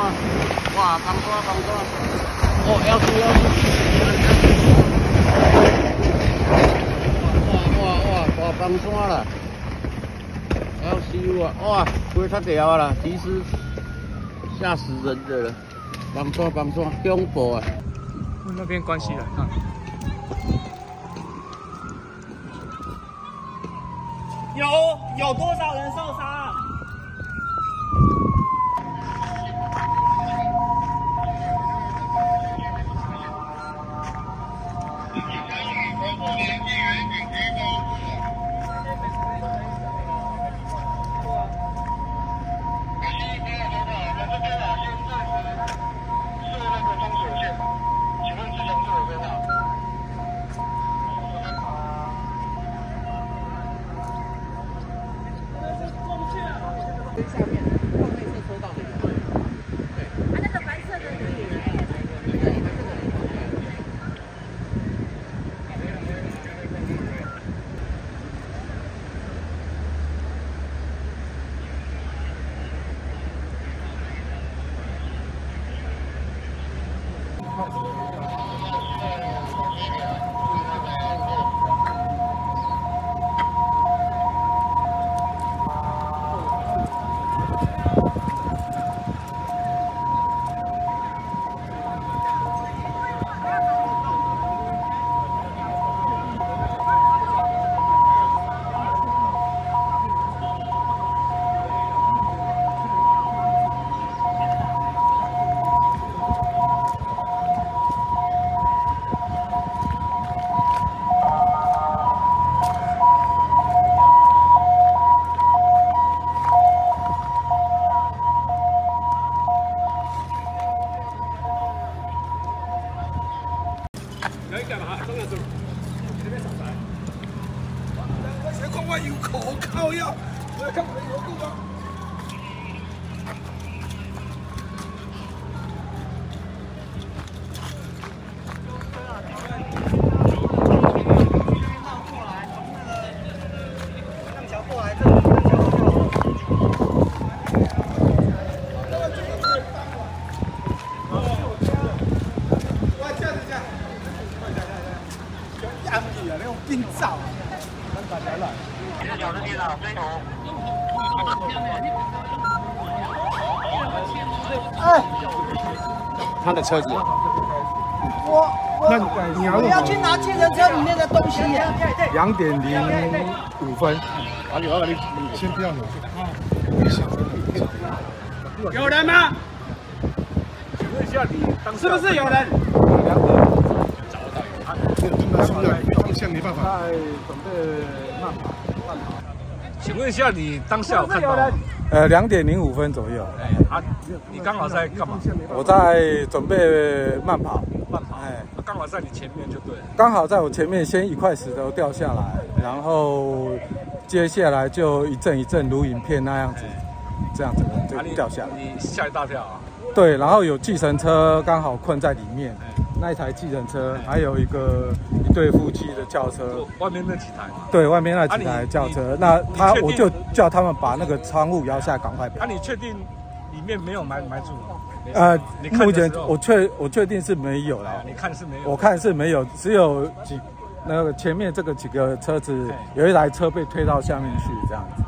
啊！哇，放多放多！哦，要输要输！哇哇哇，大放山了！要输啊！哇，飞太屌了，其实吓死人的了！放山放山，恐怖啊！问那边关系了，看。有有多少人受伤？exam. 干嘛？重要是吗？这边上。我先看我油口靠呀，我要看我的够吗？哎，他的车子。我我我要去拿计程车里面的东西。两点零五分。啊，你你你先不要走。有人吗？请问一下，你是不是有人？方向没办法。在准备慢跑，慢跑。请问一下，你当下有看到？呃，两点零五分左右。哎，啊，你刚好在干嘛？我在准备慢跑。慢跑。哎，刚好在你前面就对。刚好在我前面，先一块石头掉下来，然后接下来就一阵一阵如影片那样子，这样子就掉下来。你吓一大跳啊！对，然后有计程车刚好困在里面，那一台计程车，还有一个一对夫妻的轿车。外面那几台？对，外面那几台轿车。那他我就叫他们把那个窗户摇下，赶快跑。那你确定里面没有埋埋住吗？呃，目前我确我确定是没有了。你看是没有？我看是没有，只有几那个前面这个几个车子，有一台车被推到下面去，这样子。